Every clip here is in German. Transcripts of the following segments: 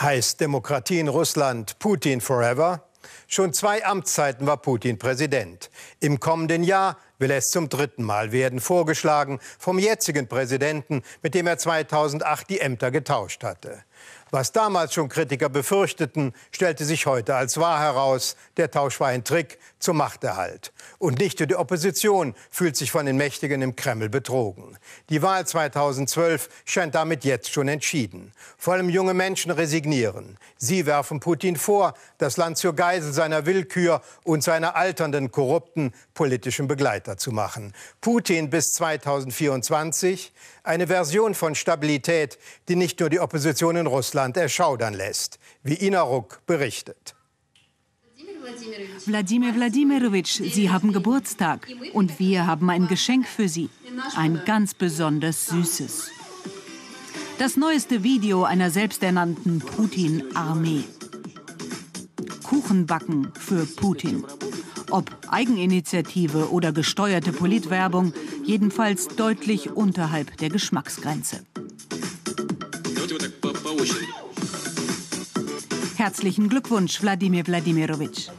Heißt Demokratie in Russland Putin forever? Schon zwei Amtszeiten war Putin Präsident. Im kommenden Jahr will es zum dritten Mal werden, vorgeschlagen vom jetzigen Präsidenten, mit dem er 2008 die Ämter getauscht hatte. Was damals schon Kritiker befürchteten, stellte sich heute als wahr heraus. Der Tausch war ein Trick zum Machterhalt. Und nicht nur die Opposition fühlt sich von den Mächtigen im Kreml betrogen. Die Wahl 2012 scheint damit jetzt schon entschieden. Vor allem junge Menschen resignieren. Sie werfen Putin vor, das Land zur Geisel seiner Willkür und seiner alternden, korrupten politischen Begleiter zu machen. Putin bis 2024, eine Version von Stabilität, die nicht nur die Opposition in Russland erschaudern lässt, wie Inaruk berichtet. Wladimir Wladimirovich, Sie haben Geburtstag und wir haben ein Geschenk für Sie. Ein ganz besonders süßes. Das neueste Video einer selbsternannten Putin-Armee. Kuchenbacken für Putin. Ob Eigeninitiative oder gesteuerte Politwerbung, jedenfalls deutlich unterhalb der Geschmacksgrenze. Herzlichen Glückwunsch, Wladimir Wladimirovich.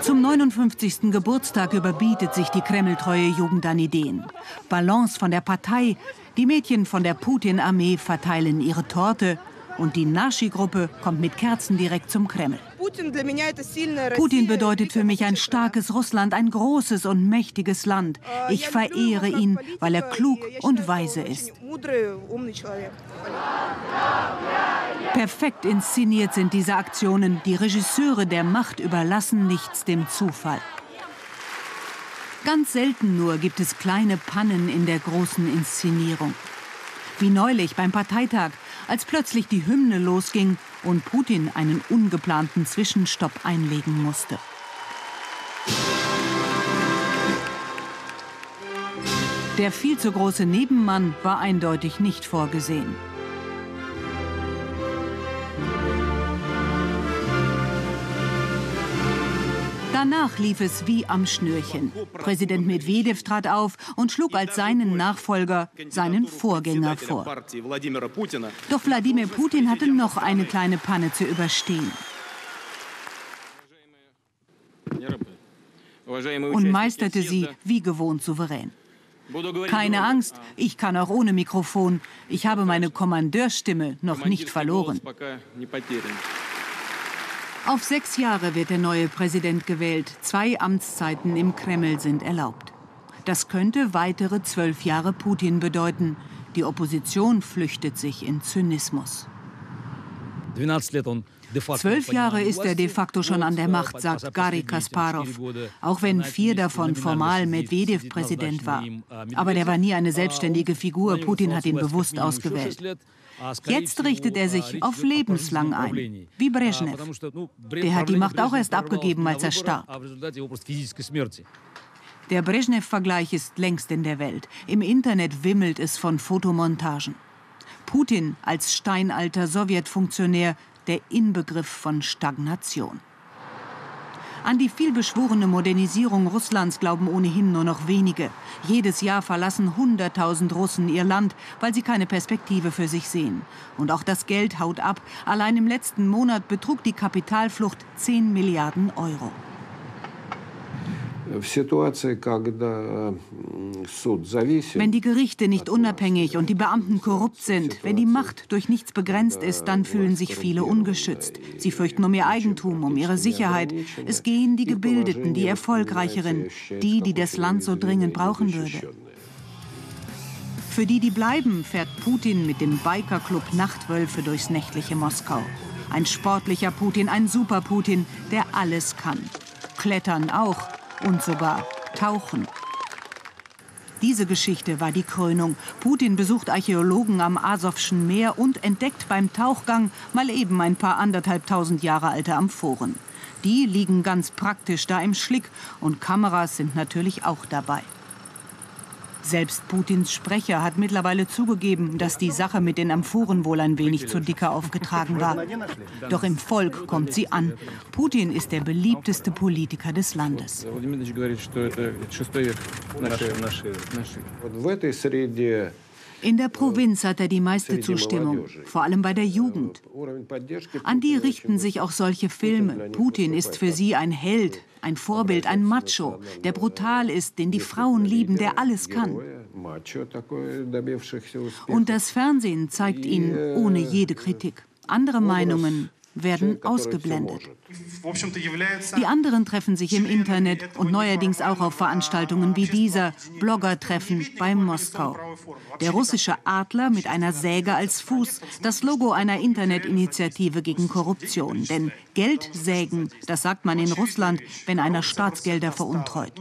Zum 59. Geburtstag überbietet sich die kremltreue Jugend an Ideen. Balance von der Partei, die Mädchen von der Putin-Armee verteilen ihre Torte und die Naschi-Gruppe kommt mit Kerzen direkt zum Kreml. Putin bedeutet für mich ein starkes Russland, ein großes und mächtiges Land. Ich verehre ihn, weil er klug und weise ist. Perfekt inszeniert sind diese Aktionen. Die Regisseure der Macht überlassen nichts dem Zufall. Ganz selten nur gibt es kleine Pannen in der großen Inszenierung. Wie neulich beim Parteitag, als plötzlich die Hymne losging und Putin einen ungeplanten Zwischenstopp einlegen musste. Der viel zu große Nebenmann war eindeutig nicht vorgesehen. Danach lief es wie am Schnürchen. Präsident Medvedev trat auf und schlug als seinen Nachfolger seinen Vorgänger vor. Doch Wladimir Putin hatte noch eine kleine Panne zu überstehen. Und meisterte sie wie gewohnt souverän. Keine Angst, ich kann auch ohne Mikrofon. Ich habe meine Kommandeurstimme noch nicht verloren. Auf sechs Jahre wird der neue Präsident gewählt. Zwei Amtszeiten im Kreml sind erlaubt. Das könnte weitere zwölf Jahre Putin bedeuten. Die Opposition flüchtet sich in Zynismus. Zwölf Jahre ist er de facto schon an der Macht, sagt Gary Kasparov. Auch wenn vier davon formal Medvedev Präsident war. Aber der war nie eine selbstständige Figur. Putin hat ihn bewusst ausgewählt. Jetzt richtet er sich auf lebenslang ein, wie Brezhnev. Der hat die Macht auch erst abgegeben, als er starb. Der Brezhnev-Vergleich ist längst in der Welt. Im Internet wimmelt es von Fotomontagen. Putin als steinalter Sowjetfunktionär, der Inbegriff von Stagnation. An die vielbeschworene Modernisierung Russlands glauben ohnehin nur noch wenige. Jedes Jahr verlassen 100.000 Russen ihr Land, weil sie keine Perspektive für sich sehen. Und auch das Geld haut ab. Allein im letzten Monat betrug die Kapitalflucht 10 Milliarden Euro. Wenn die Gerichte nicht unabhängig und die Beamten korrupt sind, wenn die Macht durch nichts begrenzt ist, dann fühlen sich viele ungeschützt. Sie fürchten um ihr Eigentum, um ihre Sicherheit. Es gehen die Gebildeten, die Erfolgreicheren, die, die das Land so dringend brauchen würde. Für die, die bleiben, fährt Putin mit dem Bikerclub Nachtwölfe durchs nächtliche Moskau. Ein sportlicher Putin, ein Super-Putin, der alles kann. Klettern auch und sogar tauchen. Diese Geschichte war die Krönung. Putin besucht Archäologen am Asowschen Meer und entdeckt beim Tauchgang mal eben ein paar anderthalbtausend Jahre alte Amphoren. Die liegen ganz praktisch da im Schlick und Kameras sind natürlich auch dabei. Selbst Putins Sprecher hat mittlerweile zugegeben, dass die Sache mit den Amphoren wohl ein wenig zu dicker aufgetragen war. Doch im Volk kommt sie an. Putin ist der beliebteste Politiker des Landes. In der Provinz hat er die meiste Zustimmung, vor allem bei der Jugend. An die richten sich auch solche Filme. Putin ist für sie ein Held, ein Vorbild, ein Macho, der brutal ist, den die Frauen lieben, der alles kann. Und das Fernsehen zeigt ihn ohne jede Kritik. Andere Meinungen werden ausgeblendet. Die anderen treffen sich im Internet und neuerdings auch auf Veranstaltungen wie dieser Bloggertreffen bei Moskau. Der russische Adler mit einer Säge als Fuß, das Logo einer Internetinitiative gegen Korruption. Denn Geld sägen, das sagt man in Russland, wenn einer Staatsgelder veruntreut.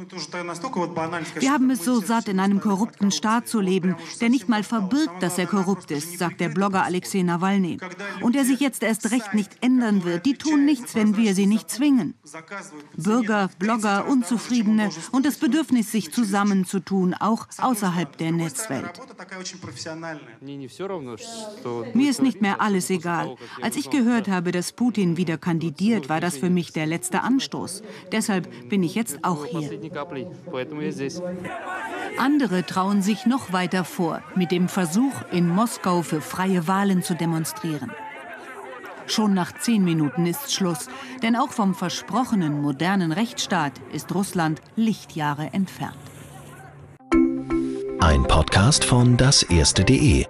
Wir haben es so satt, in einem korrupten Staat zu leben, der nicht mal verbirgt, dass er korrupt ist, sagt der Blogger Alexei Nawalny. Und der sich jetzt erst recht nicht ändern wird. Die tun nichts, wenn wir sie nicht zwingen. Bürger, Blogger, Unzufriedene und das Bedürfnis, sich zusammenzutun, auch außerhalb der Netzwelt. Mir ist nicht mehr alles egal. Als ich gehört habe, dass Putin wieder kandidiert, war das für mich der letzte Anstoß. Deshalb bin ich jetzt auch hier. Andere trauen sich noch weiter vor, mit dem Versuch, in Moskau für freie Wahlen zu demonstrieren. Schon nach zehn Minuten ist Schluss, denn auch vom versprochenen modernen Rechtsstaat ist Russland Lichtjahre entfernt. Ein Podcast von das erste.de